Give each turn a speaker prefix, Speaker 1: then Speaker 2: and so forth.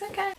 Speaker 1: It's okay.